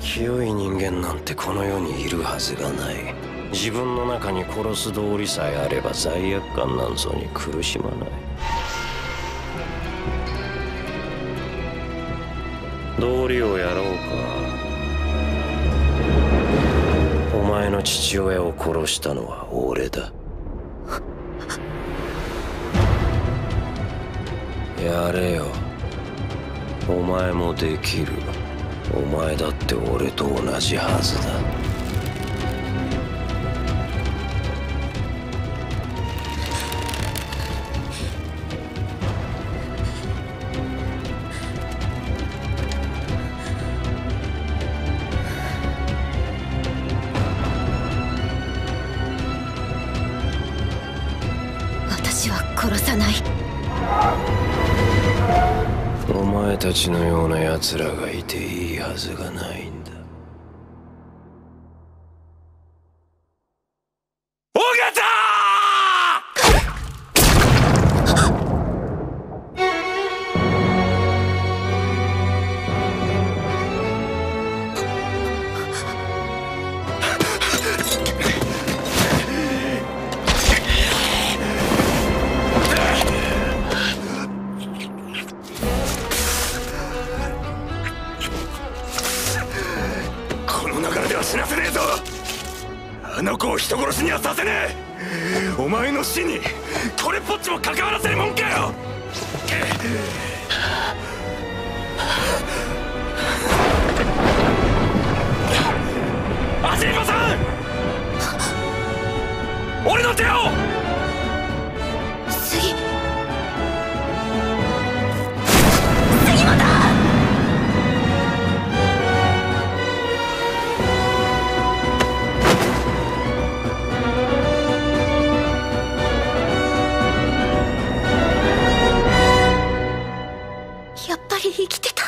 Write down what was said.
清い人間なんてこの世にいるはずがない。自分の中に殺す道理さえあれば罪悪感なんぞに苦しまない。道理をやろうか。お前の父親を殺したのは俺だ。やれよ。お前もできる。お前だって俺と同じはずだ。私は殺さない。前たちのような奴らがいていいはずがないんだ。死なせねえぞ。あの子を人殺しにはさせねえ。お前の死にこれっぽっちも関わらせるもんかよ。アジリバさん！俺の手を！り生きてた。